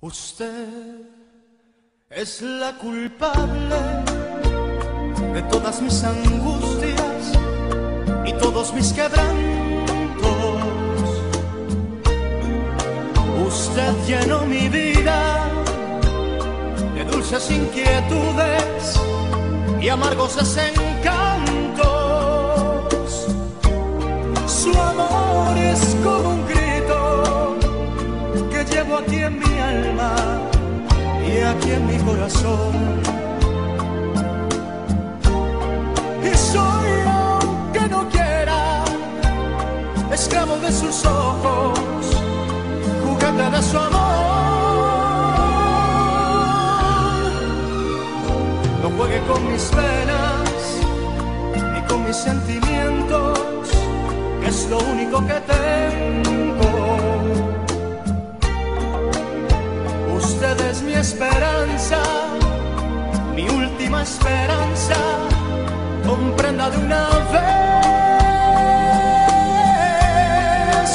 Usted es la culpable de todas mis angustias y todos mis quebrantos. Usted llenó mi vida de dulces inquietudes y amargos desencantos. Su amor es como aquí en mi alma y aquí en mi corazón. Y soy, aunque no quiera, esclavo de sus ojos, juguete de su amor. No juegue con mis penas ni con mis sentimientos, que es lo único que tengo. Esperanza, mi última esperanza. Comprenda de una vez,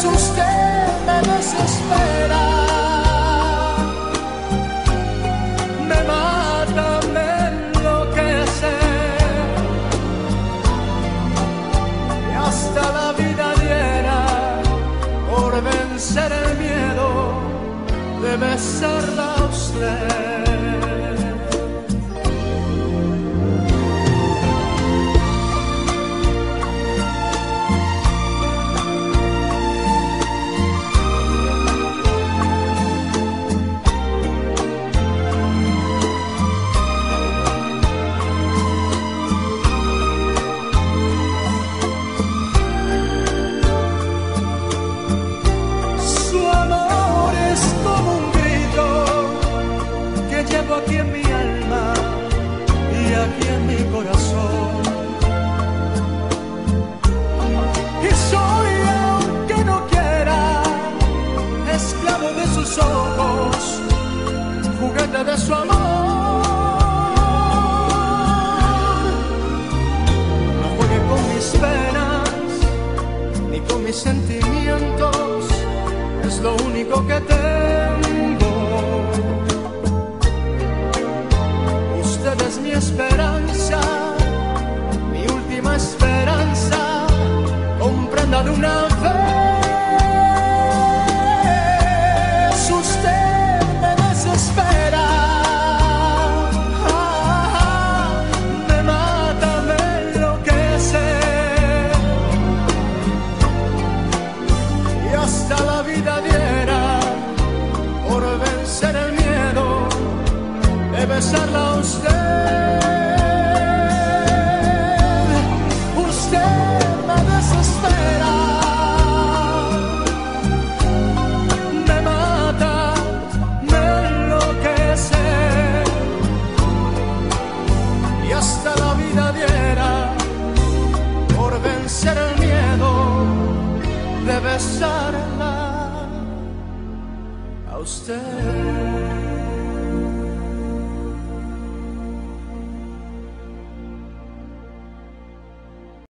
usted me desespera, me mata, me enloquece, y hasta la vida diera por vencer el miedo de besarla a llevo aquí en mi alma y aquí en mi corazón. Y soy, aunque no quiera, esclavo de sus ojos, juguete de su amor. No juegue con mis penas ni con mis sentimientos, es lo único que tengo. Besarla a usted.